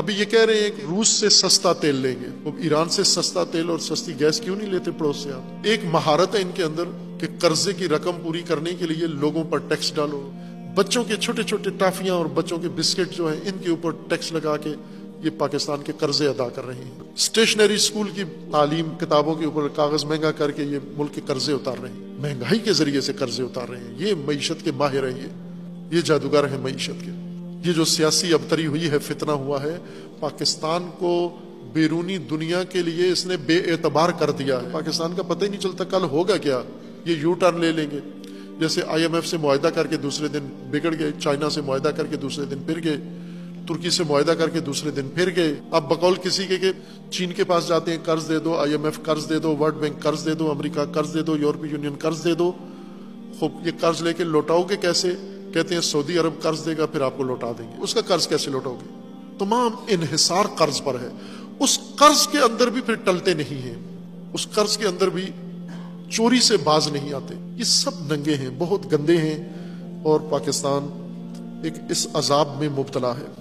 अभी ये कह रहे हैं कि रूस से सस्ता तेल लेंगे। तो ईरान से सस्ता तेल और सस्ती गैस क्यों नहीं लेते पड़ोस से आप? एक महारत है इनके अंदर कि कर्जे की रकम पूरी करने के लिए लोगों पर टैक्स डालो। बच्चों के छोटे छोटे टाफियाँ और बच्चों के बिस्किट जो है, इनके ऊपर टैक्स लगा के ये पाकिस्तान के कर्जे अदा कर रहे हैं। स्टेशनरी स्कूल की तालीम किताबों के ऊपर कागज़ महँगा करके ये मुल्क के कर्जे उतार रहे हैं। महँगाई के ज़रिए से कर्जे उतार रहे हैं। ये मीशत के माहिर है ये। ये जादूगर है मीशत के। ये जो सियासी अबतरी हुई है फितना हुआ है पाकिस्तान को बैरूनी दुनिया के लिए इसने बेएतबार कर दिया है। पाकिस्तान का पता ही नहीं चलता कल होगा क्या। ये यू टर्न ले लेंगे। जैसे आईएमएफ से मुआदा करके दूसरे दिन बिगड़ गए चाइना से मुआदा करके दूसरे दिन फिर गए तुर्की से मुआदा करके दूसरे दिन फिर गए। अब बकौल किसी के, के चीन के पास जाते हैं कर्ज दे दो आईएमएफ कर्ज दे दो वर्ल्ड बैंक कर्ज दे दो अमेरिका कर्ज दे दो यूरोपीय यूनियन कर्ज दे दो। खूब ये कर्ज लेके लौटाओगे कैसे? कहते हैं, सऊदी अरब कर्ज देगा, फिर आपको लौटा देंगे। उसका कर्ज कैसे लौटाओगे तमाम इनहिसार कर्ज पर है। उस कर्ज के अंदर भी फिर टलते नहीं है। उस कर्ज के अंदर भी चोरी से बाज नहीं आते। ये सब नंगे हैं, बहुत गंदे हैं। और पाकिस्तान एक इस अजाब में मुबतला है।